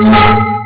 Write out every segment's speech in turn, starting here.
Thank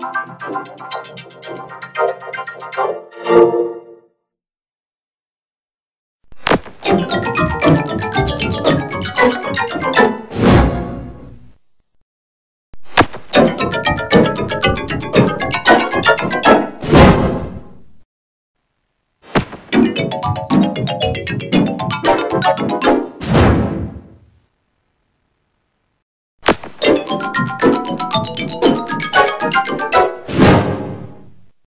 Thank you.